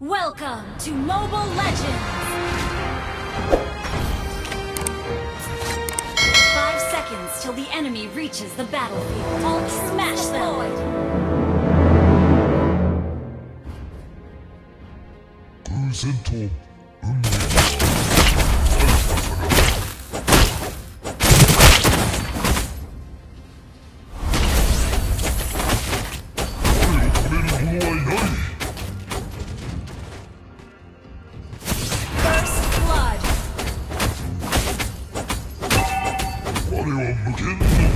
Welcome to Mobile Legends! Five seconds till the enemy reaches the battlefield. Hulk smash them! Goose and は無限の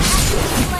Let's go.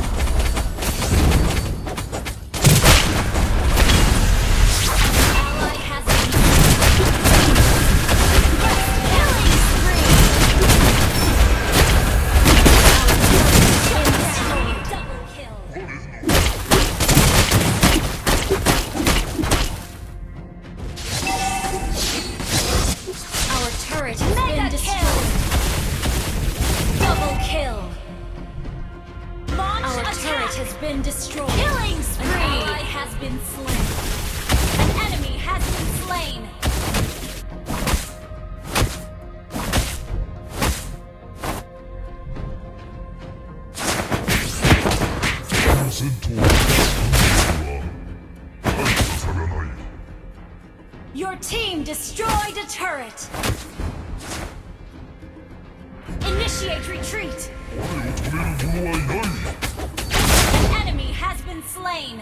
been slain. An enemy has been slain. Your team destroyed a turret! Initiate retreat! An enemy has been slain!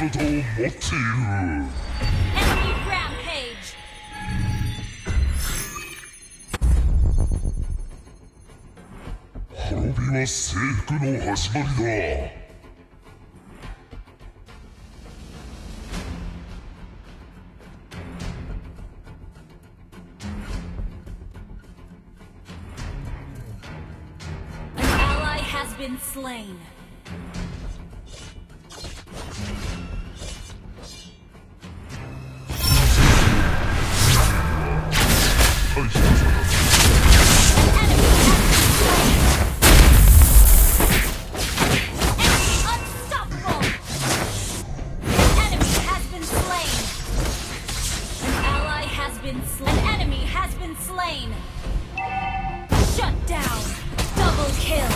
Naruto Motiru. Enemy rampage. Horobi wa seifuku no hashimari da. Slain. been slain. Shut down. Double kill.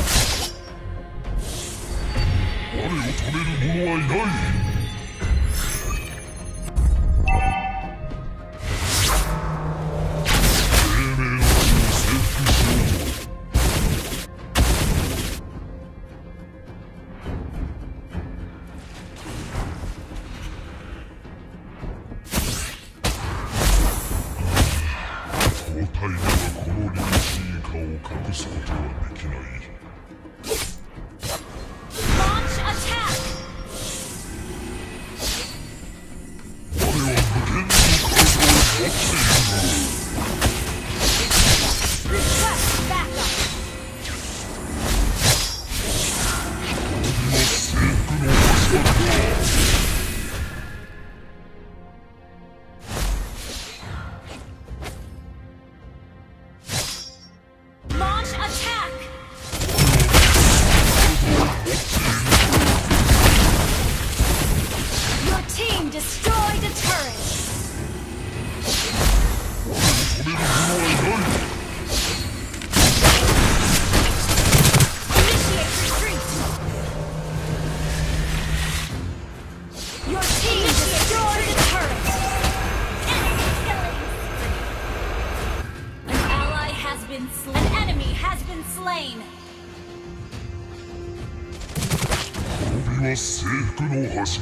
界ではこの凛しい顔を隠すことはできない。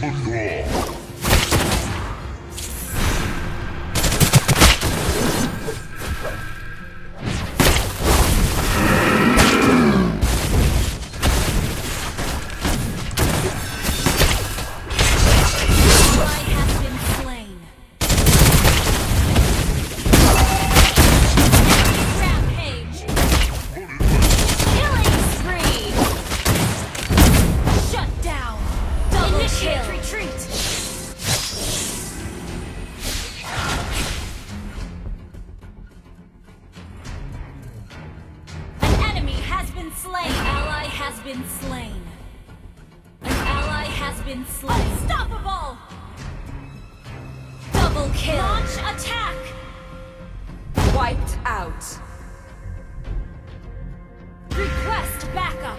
Uncle Kill. Retreat. slain. An ally has been slain. An ally has been slain. Unstoppable! Double kill. Launch attack! Wiped out. Request backup.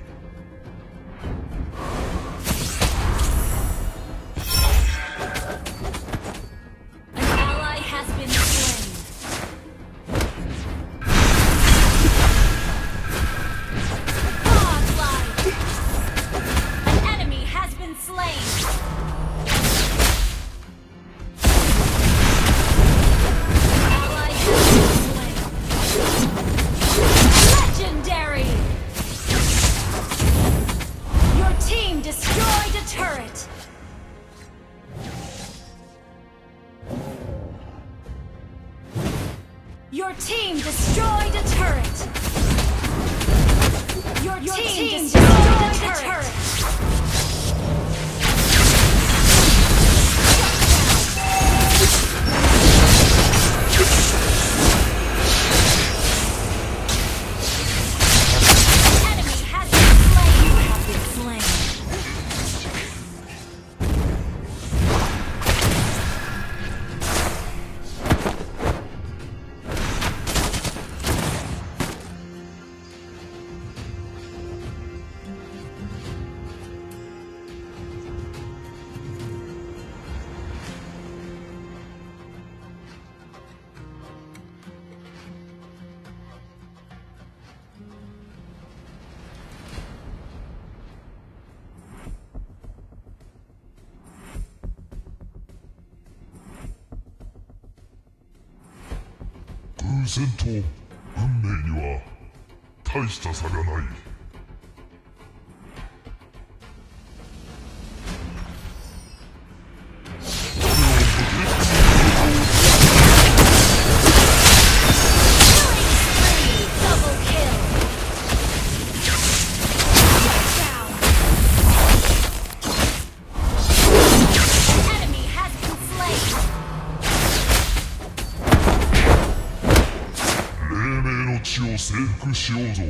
偶然と運命には大した差がない。征服しようぞ。